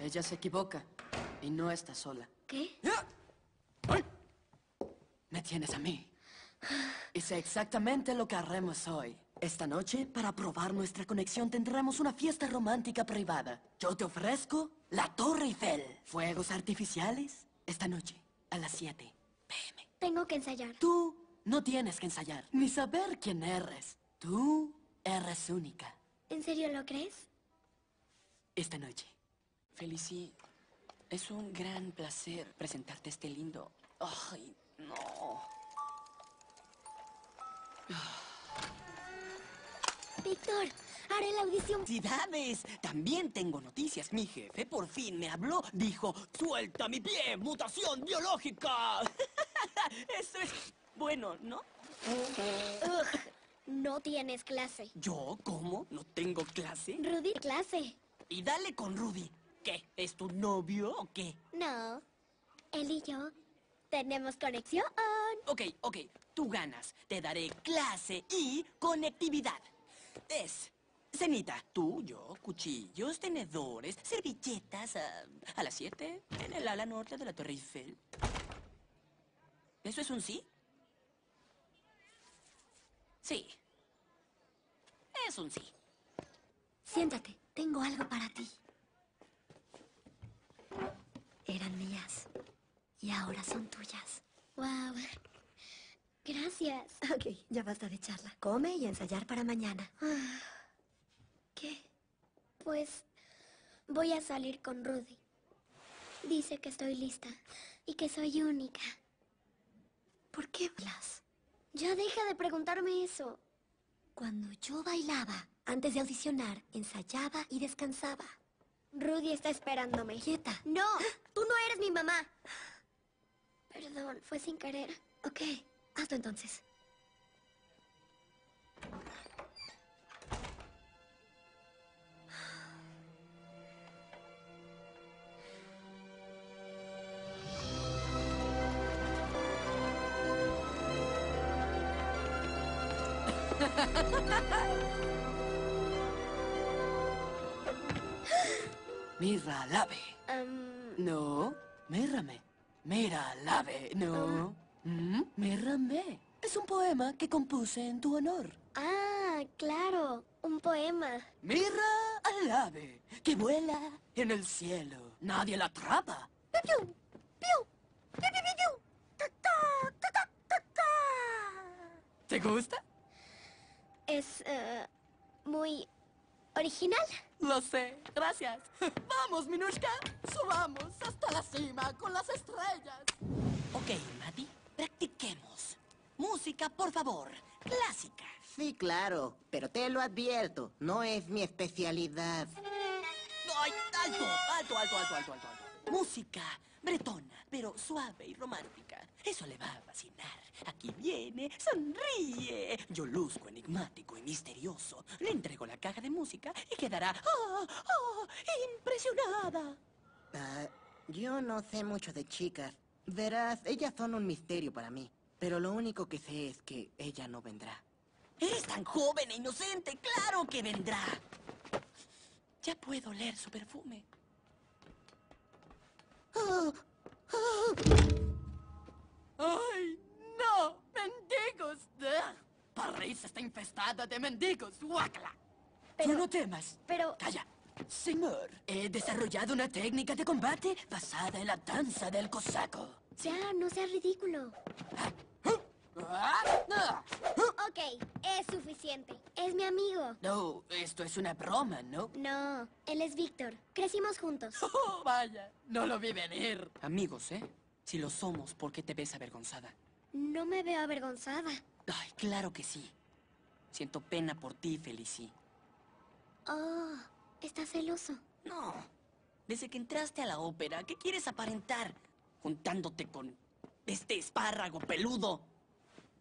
Ella se equivoca y no está sola. ¿Qué? Me tienes a mí. Y sé exactamente lo que haremos hoy. Esta noche, para probar nuestra conexión, tendremos una fiesta romántica privada. Yo te ofrezco la Torre Eiffel. Fuegos artificiales esta noche, a las 7 pm. Tengo que ensayar. Tú no tienes que ensayar, ni saber quién eres. Tú eres única. ¿En serio lo crees? Esta noche. Felicie, es un gran placer presentarte este lindo... Ay, no. Víctor, haré la audición. ¡Felicidades! También tengo noticias. Mi jefe por fin me habló. Dijo, ¡suelta mi pie! ¡Mutación biológica! Eso es bueno, ¿no? Ugh, no tienes clase. ¿Yo? ¿Cómo? ¿No tengo clase? Rudy, clase. Y dale con Rudy. ¿Qué? ¿Es tu novio o qué? No. Él y yo tenemos conexión. Ok, ok. Tú ganas. Te daré clase y conectividad. Es... Cenita, tú, yo, cuchillos, tenedores, servilletas a, a las 7 en el ala norte de la Torre Eiffel. ¿Eso es un sí? Sí. Es un sí. Siéntate, tengo algo para ti. Eran mías y ahora son tuyas. Wow. Gracias. Ok, ya basta de charla. Come y ensayar para mañana. ¿Qué? Pues voy a salir con Rudy. Dice que estoy lista y que soy única. ¿Por qué hablas? Ya deja de preguntarme eso. Cuando yo bailaba, antes de audicionar, ensayaba y descansaba. Rudy está esperándome. Quieta. No, tú no eres mi mamá. Perdón, fue sin querer. Ok, hazlo entonces. Mira, lave. Am, No, mírame. Mira, lave. No. Mm, Mírame. Es un poema que compuse en tu honor. ah, claro, un poema. Mira al ave que vuela en el cielo. Nadie la atrapa. ¿Te gusta? Es eh, muy original. Lo sé. Gracias. Vamos, Minushka. Subamos hasta la cima con las estrellas. Ok, Matty, practiquemos. Música, por favor. Clásica. Sí, claro, pero te lo advierto, no es mi especialidad. ¡Ay, alto, alto, alto, alto, alto, alto, alto! Música bretona, pero suave y romántica. Eso le va a fascinar. Aquí viene, sonríe. Yo luzco enigmático y misterioso. Le entrego la caja de música y quedará ¡ah, ah, impresionada! Ah, yo no sé mucho de chicas. Verás, ellas son un misterio para mí. Pero lo único que sé es que ella no vendrá. Eres tan joven e inocente, claro que vendrá. Ya puedo oler su perfume. ¡Ay, no! ¡Mendigos! ¡Ugh! París está infestada de mendigos. ¡Guácala! Tú no temas. Pero... Calla. Señor, he desarrollado una técnica de combate basada en la danza del cosaco. Ya, no seas ridículo. Ah, ah. Ok, es suficiente. Es mi amigo. No, esto es una broma, ¿no? No, él es Víctor. Crecimos juntos. Oh, vaya, no lo vi venir. Amigos, ¿eh? Si lo somos, ¿por qué te ves avergonzada? No me veo avergonzada. Ay, claro que sí. Siento pena por ti, Felici. Oh, ¿estás celoso? No. Desde que entraste a la ópera, ¿qué quieres aparentar? Juntándote con este espárrago peludo.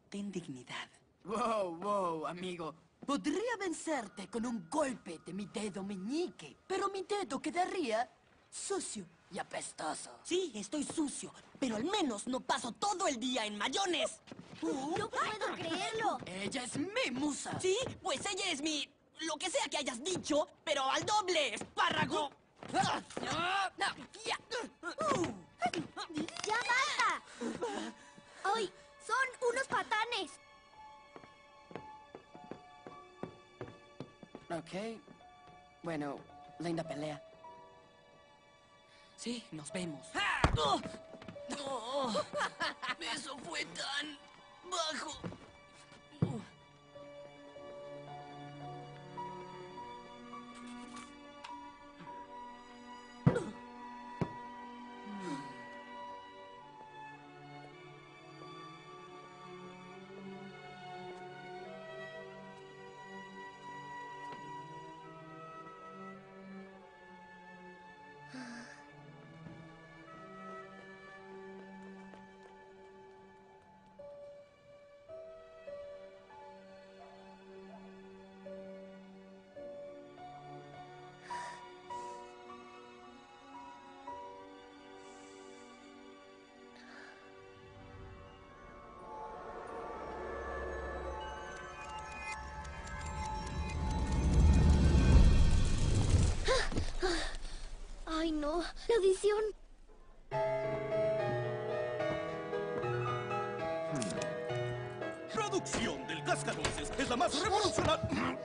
Ten dignidad. Wow, wow, amigo. Podría vencerte con un golpe de mi dedo meñique, pero mi dedo quedaría sucio y apestoso. Sí, estoy sucio, pero al menos no paso todo el día en mayones. No puedo creerlo. Ella es mi musa. Sí, pues ella es mi... Lo que sea que hayas dicho, pero al doble, espárrago. ¡Ya basta! ¡Ay! ¡Son unos patanes! Ok. Bueno, linda pelea. Sí, nos vemos. ¡Oh! ¡Oh! Eso fue tan bajo. No. La audición. Producción del Cascanueces es la más revolucionaria.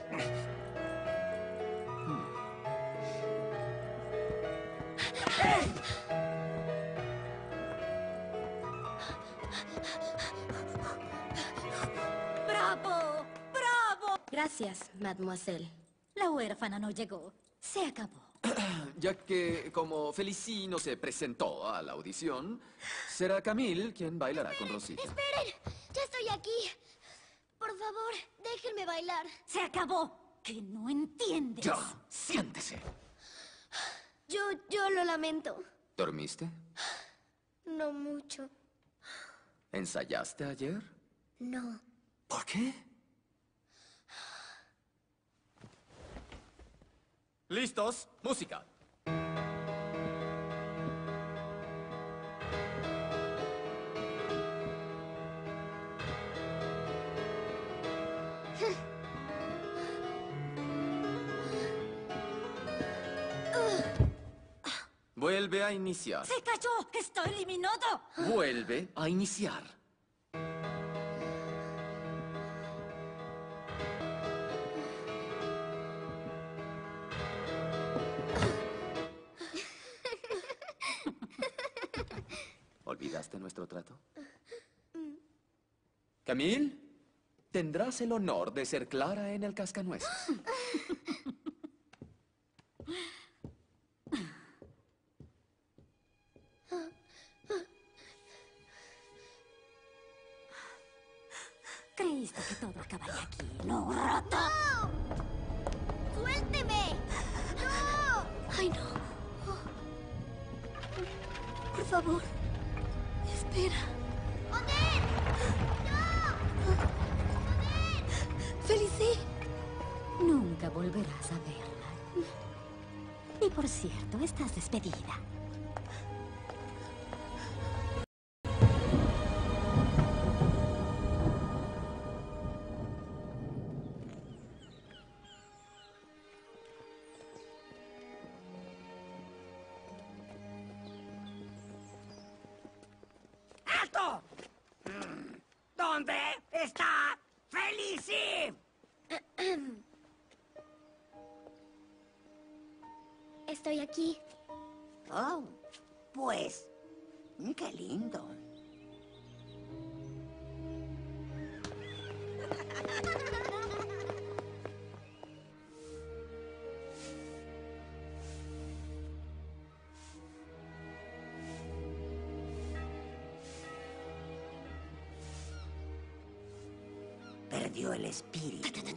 ¡Bravo! ¡Bravo! Gracias, mademoiselle. La huérfana no llegó. Se acabó. Ya que como Felicie no se presentó a la audición, será Camille quien bailará con Rosita. ¡Esperen! ¡Ya estoy aquí! Por favor, déjenme bailar. Se acabó. Que no entiendes. Ya, siéntese. Yo, yo lo lamento. ¿Dormiste? No mucho. ¿Ensayaste ayer? No. ¿Por qué? ¿Listos? Música. Vuelve a iniciar. ¡Se cayó! ¡Estoy eliminado! Vuelve a iniciar. Nuestro trato? Camille, tendrás el honor de ser Clara en el cascanueces. está Felicie? Estoy aquí. Oh, pues, qué lindo. El espíritu.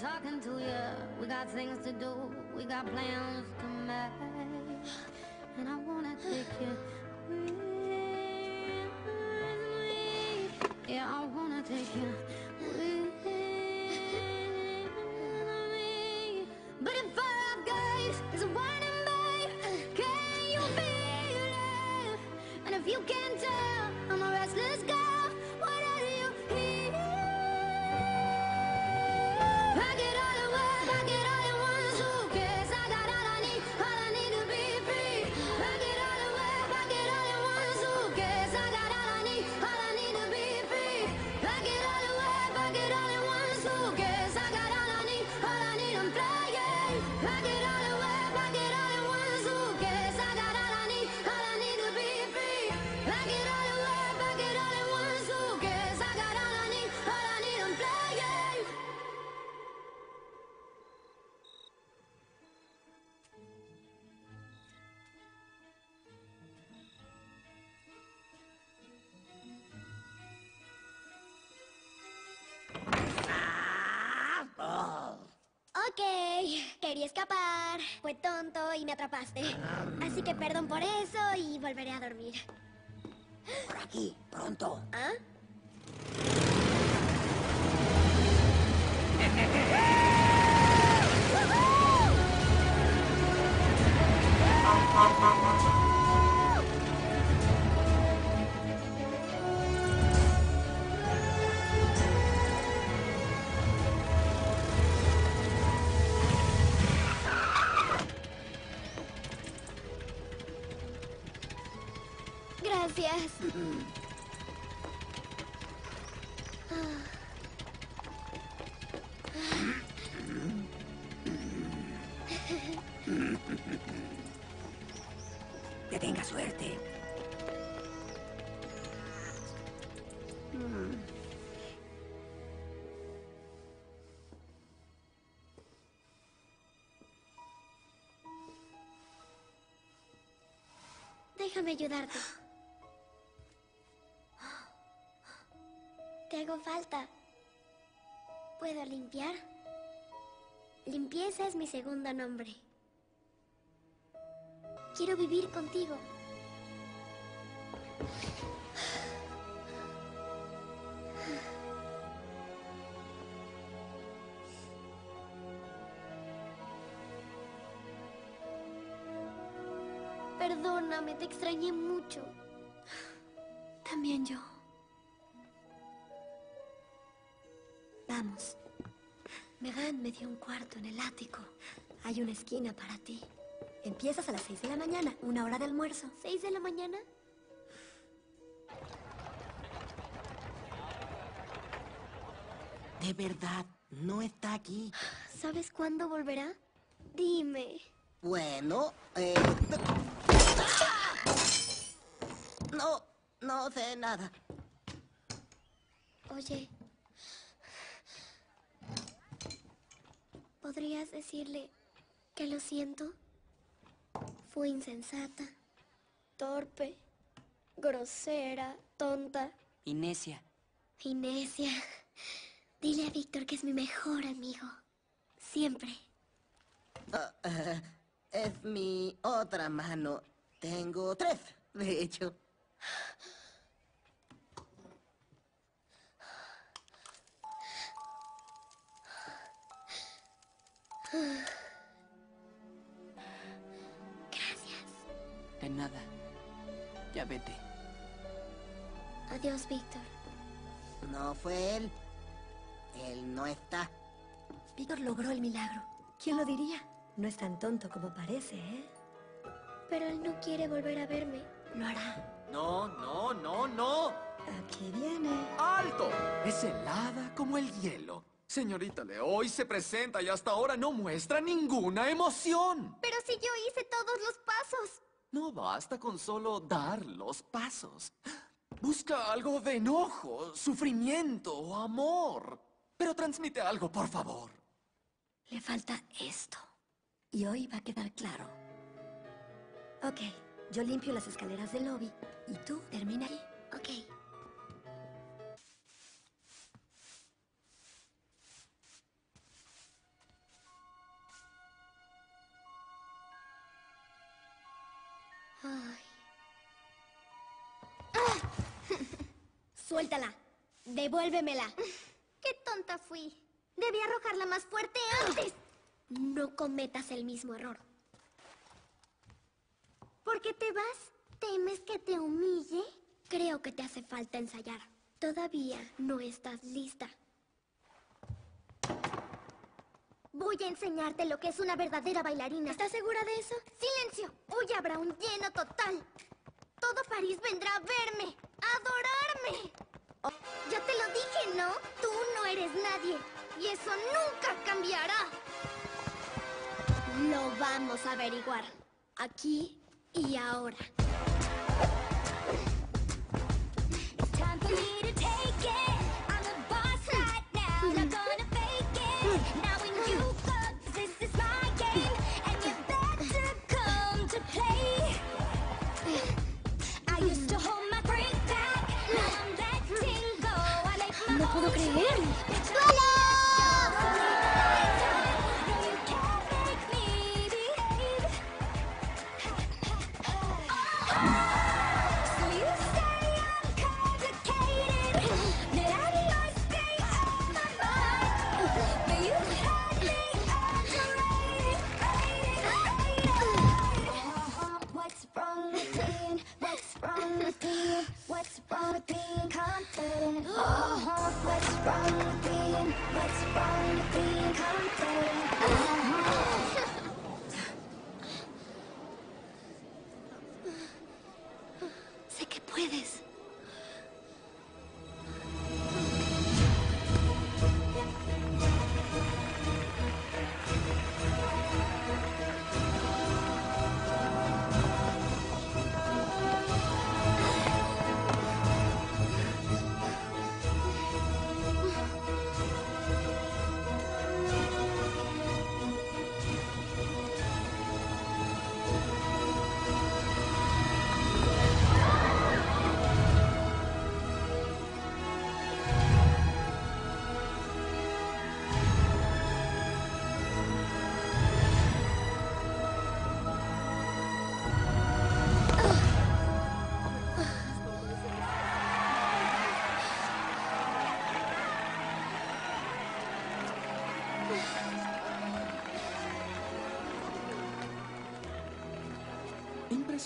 Talking to you. We got things to do. We got plans to make. And I wanna take you with me. Yeah, I wanna take you quería escapar. Fue tonto y me atrapaste. Así que perdón por eso y volveré a dormir. Por aquí, pronto. ¿Ah? Déjame ayudarte. Te hago falta. ¿Puedo limpiar? Limpieza es mi segundo nombre. Quiero vivir contigo. Te extrañé mucho. También yo. Vamos. Megan me dio un cuarto en el ático. Hay una esquina para ti. Empiezas a las seis de la mañana, una hora de almuerzo. ¿Seis de la mañana? De verdad, no está aquí. ¿Sabes cuándo volverá? Dime. Bueno, eh... No, no sé nada. Oye. ¿Podrías decirle que lo siento? Fui insensata, torpe, grosera, tonta y necia. Dile a Víctor que es mi mejor amigo. Siempre. Ah, ah, es mi otra mano. Tengo tres, de hecho. De nada. Ya vete. Adiós, Víctor. No fue él. Él no está. Víctor logró el milagro. ¿Quién lo diría? No es tan tonto como parece, ¿eh? Pero él no quiere volver a verme. Lo hará. No, no, no, no. Aquí viene. ¡Alto! Es helada como el hielo. Señorita Leo, hoy se presenta y hasta ahora no muestra ninguna emoción. Pero si yo hice todos los pasos. No basta con solo dar los pasos. Busca algo de enojo, sufrimiento o amor. Pero transmite algo, por favor. Le falta esto. Y hoy va a quedar claro. Ok, yo limpio las escaleras del lobby y tú termina ahí. Ok. Ay. ¡Ah! Suéltala. Devuélvemela. Qué tonta fui. Debí arrojarla más fuerte antes. No cometas el mismo error. ¿Por qué te vas? ¿Temes que te humille? Creo que te hace falta ensayar. Todavía no estás lista. Voy a enseñarte lo que es una verdadera bailarina. ¿Estás segura de eso? ¡Silencio! Hoy habrá un lleno total. Todo París vendrá a verme, a adorarme. Oh, ya te lo dije, ¿no? Tú no eres nadie. Y eso nunca cambiará. Lo vamos a averiguar. Aquí y ahora. logrei ele?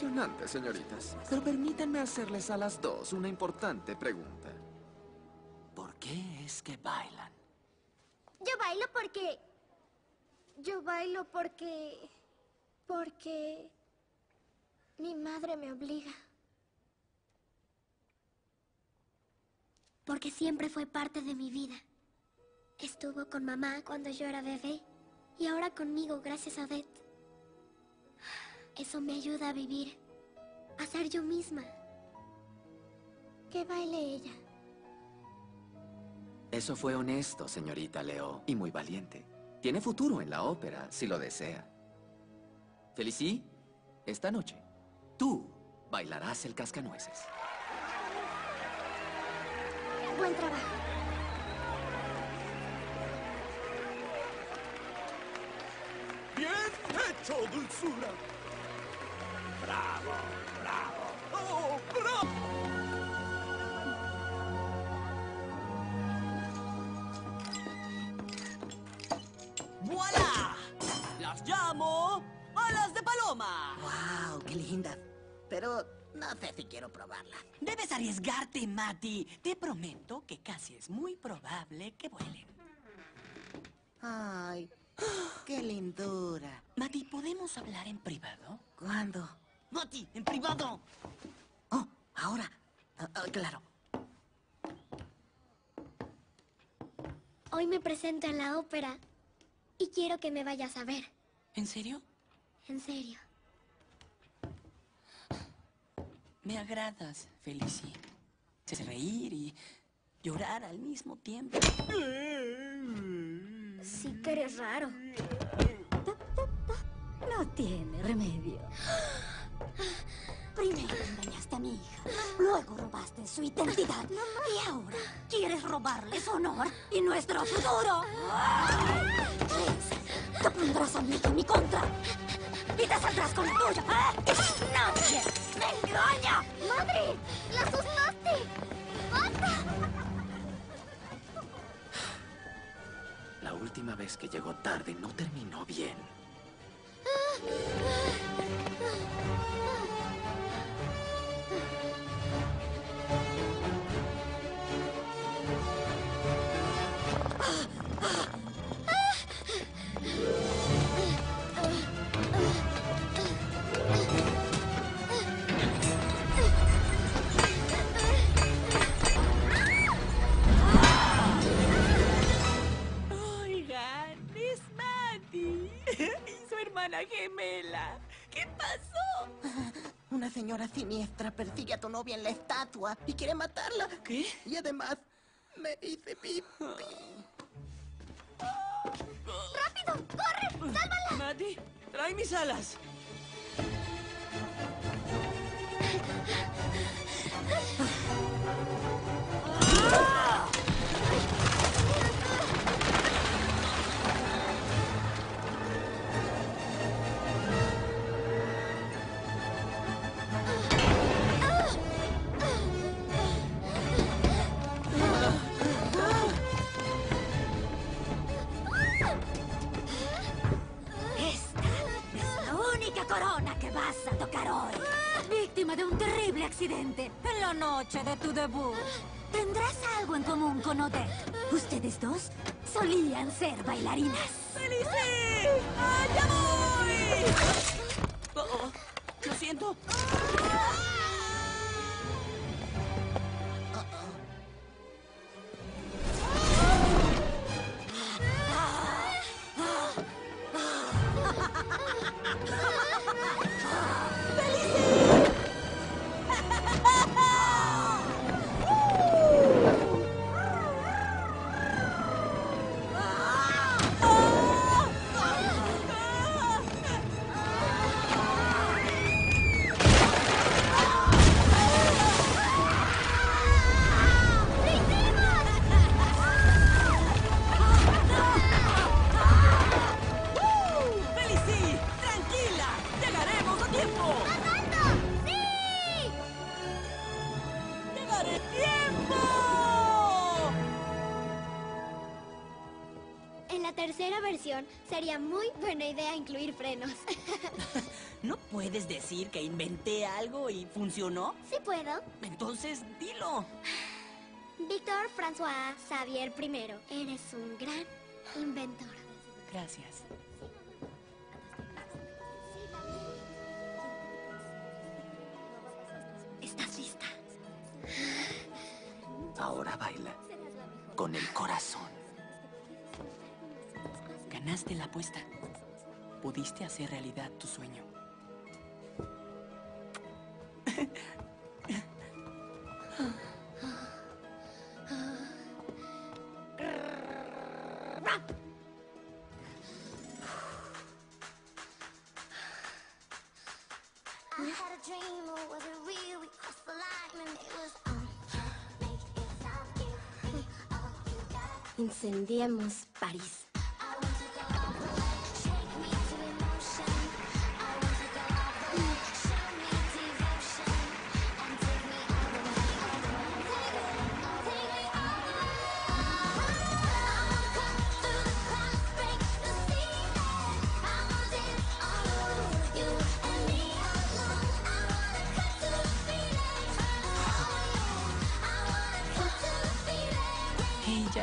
Impresionante, señoritas. Pero permítanme hacerles a las dos una importante pregunta. ¿Por qué es que bailan? Yo bailo porque... Yo bailo porque... Porque... Mi madre me obliga. Porque siempre fue parte de mi vida. Estuvo con mamá cuando yo era bebé y ahora conmigo gracias a Odette. Eso me ayuda a vivir, a ser yo misma. Que baile ella. Eso fue honesto, señorita Leo, y muy valiente. Tiene futuro en la ópera, si lo desea. Felicí, esta noche, tú bailarás el cascanueces. Buen trabajo. Bien hecho, dulzura. Bravo, bravo. ¡Oh, bravo! ¡Voilà! ¡Las llamo alas de paloma! ¡Wow! ¡Qué lindas! Pero no sé si quiero probarlas. Debes arriesgarte, Mati. Te prometo que casi es muy probable que vuelen. ¡Ay! ¡Qué lindura! Mati, ¿podemos hablar en privado? ¿Cuándo? ¡Mati, en privado! Oh, ahora. Ah, ah, claro. Hoy me presento en la ópera y quiero que me vayas a ver. ¿En serio? En serio. Me agradas, Felici. Sé reír y llorar al mismo tiempo. Sí que eres raro. No tiene remedio. Primero engañaste a mi hija, luego robaste su identidad y ahora quieres robarle su honor y nuestro futuro. ¿Crees que pondrás a hija en mi contra? ¿Y te saldrás con la tuya? ¿eh? ¡Nadie me engaña! ¡Madre! ¡La asustaste! ¡Basta! La última vez que llegó tarde no terminó bien. Hermana gemela. ¿Qué pasó? Una señora siniestra persigue a tu novia en la estatua y quiere matarla. ¿Qué? Y además me dice pip. ¡Rápido! ¡Corre! ¡Sálvala! Mati, trae mis alas. Esta en la noche de tu debut. Tendrás algo en común con Odette. Ustedes dos solían ser bailarinas. ¡Felicie! ¡Allá voy! Sería muy buena idea incluir frenos. ¿No puedes decir que inventé algo y funcionó? sí puedo. Entonces, dilo. Víctor François Xavier I, eres un gran inventor. Gracias. ¿Estás lista? Ahora baila. Con el corazón. Ganaste la apuesta. Pudiste hacer realidad tu sueño. I had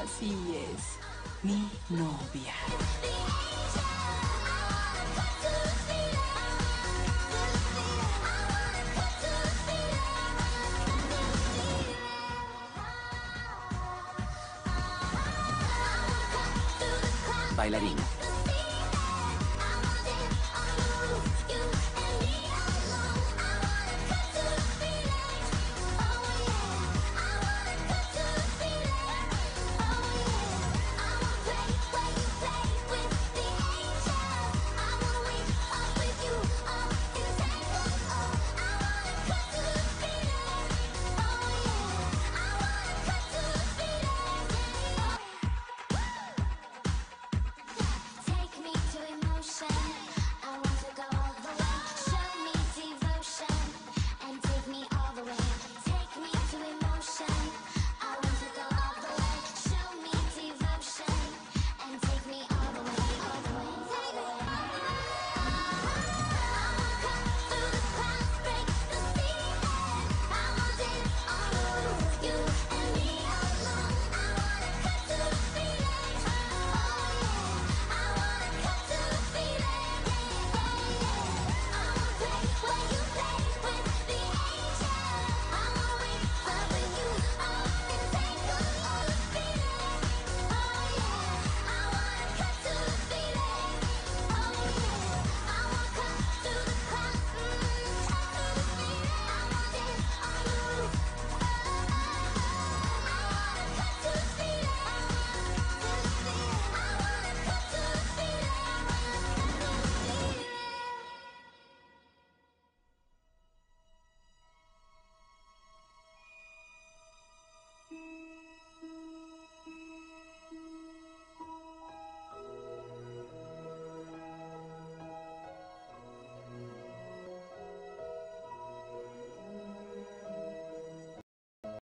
feeling. Ella sí es mi novia.